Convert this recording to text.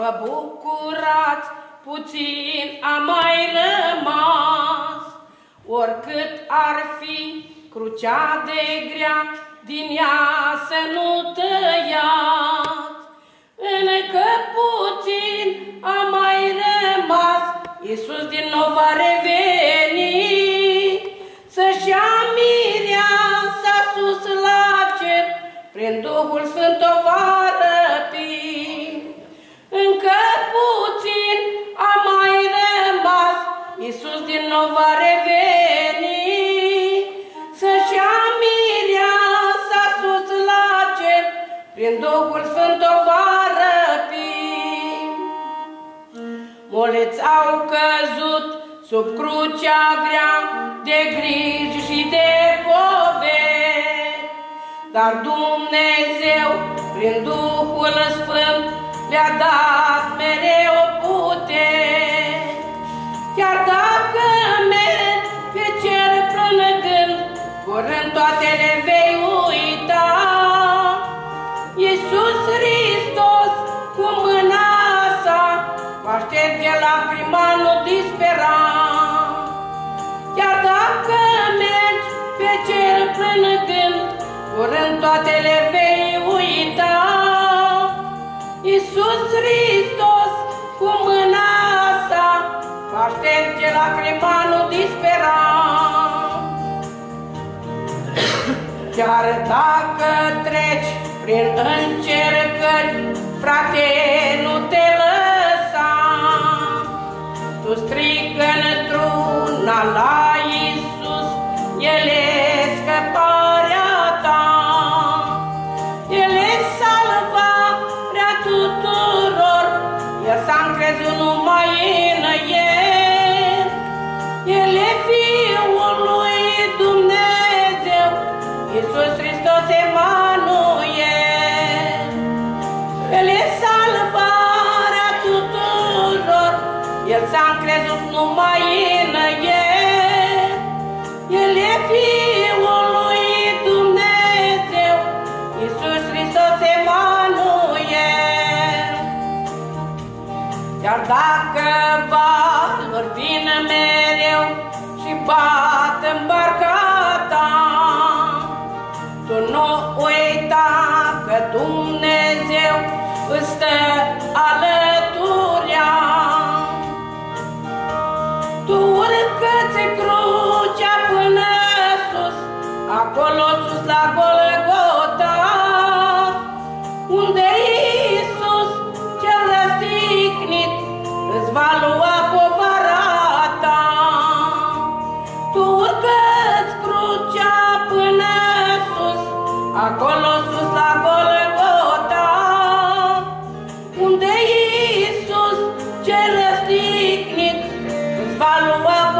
Vă bucurați, puțin a mai rămas, Oricât ar fi crucea de grea, din ea să nu tăiați. Încă puțin a mai rămas, Iisus din nou va reveni, Să-și ia mireasa sus la cer, Prin Duhul Sfânt o Prin Duhul Sfânt o va răpi. Mulți au căzut sub crucea grea de griji și de poveri, dar Dumnezeu, prin Duhul Sfânt, le-a dat mereu putere. Chiar dacă mergi pe cer plângând, curând toate le vei lacrima, nu dispera. Chiar dacă mergi pe cer plângând, curând toate le vei uita. Iisus Hristos, cu mâna sa, va șterge lacrima, nu dispera. Chiar dacă treci prin încercări, Iisus Hristos Emanuel. El e salvarea tuturor, El s-a încrezut numai în El. El e Fiul lui Dumnezeu, Iisus Hristos Emanuel. Iar dacă valuri vin mereu îți stă alăturea. Tu urcă-ți crucea până sus, acolo sus la Golgota, unde Iisus cel răstignit îți va lua povara ta. Tu urcă-ți crucea până sus, acolo ce răstignit, îți va lua